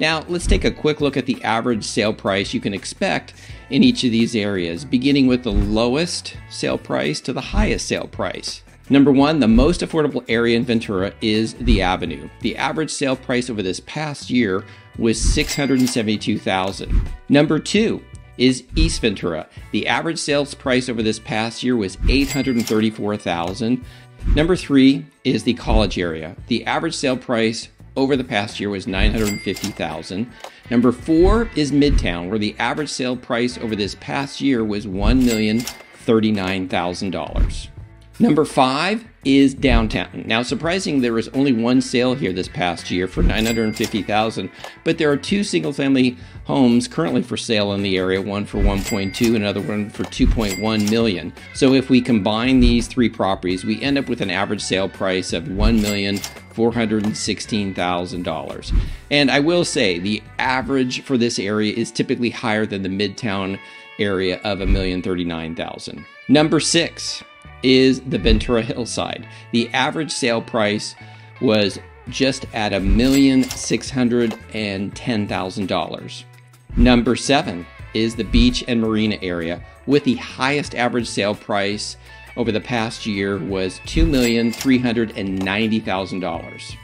Now, let's take a quick look at the average sale price you can expect in each of these areas, beginning with the lowest sale price to the highest sale price. Number one, the most affordable area in Ventura is the Avenue. The average sale price over this past year was 672,000. Number two is East Ventura. The average sales price over this past year was 834,000. Number three is the College area. The average sale price over the past year was 950,000. Number 4 is Midtown where the average sale price over this past year was $1,039,000. Number 5 is downtown. Now, surprising, there was only one sale here this past year for 950,000, but there are two single-family homes currently for sale in the area, one for 1.2 another one for 2.1 million. So if we combine these three properties, we end up with an average sale price of $1,416,000. And I will say the average for this area is typically higher than the Midtown area of a 1,039,000. Number 6 is the Ventura Hillside. The average sale price was just at a million six hundred and ten thousand dollars. Number seven is the beach and marina area with the highest average sale price over the past year was $2,390,000.